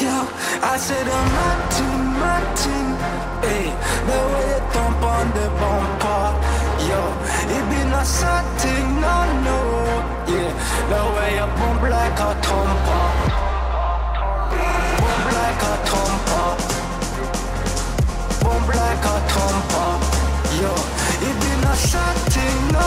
Yo, I said I'm Martin, Martin. Hey, the way you thump on the bumper. Yo, it be not something, no, no. Yeah, the way you bump like a thumper. Bump like a thumper. Bump like a thumper. Yo, it be not something, no.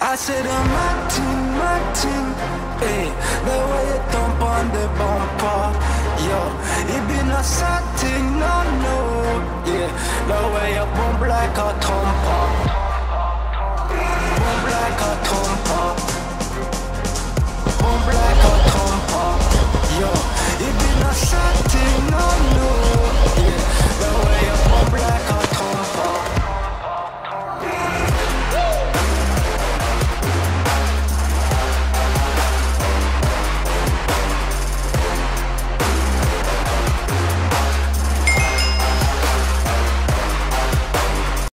I said I'm Martin, Martin. Hey, the way you thump on the bumper. Yo, it be not something, no, the way bump like a thumper.